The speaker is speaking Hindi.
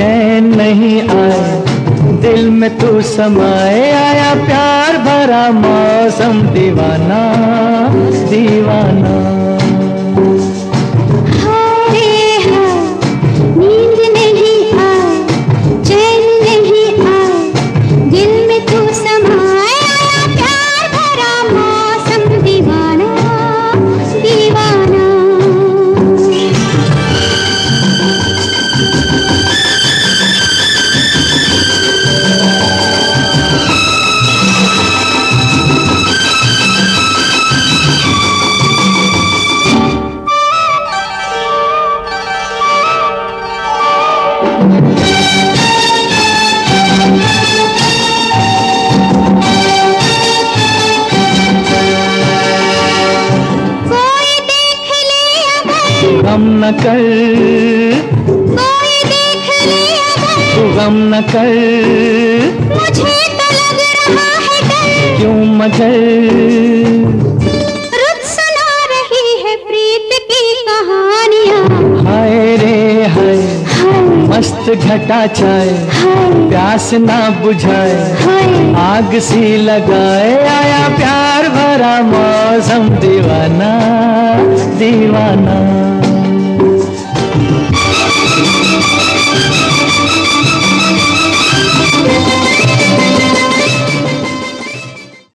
चैन नहीं आए दिल में तू समाए आया प्यार भरा मौसम दीवाना। गम न कर। कोई देख ले तू गम न कर। मुझे तो लग रहा है डर। क्यों मगर? रुत सुना रही है प्रीत की कहानियाँ। हाय रे हाय हाय। मस्त घटा चाय प्यास ना बुझाए आग सी लगाए आया प्यार भरा मौसम दीवाना दीवाना। Thank you.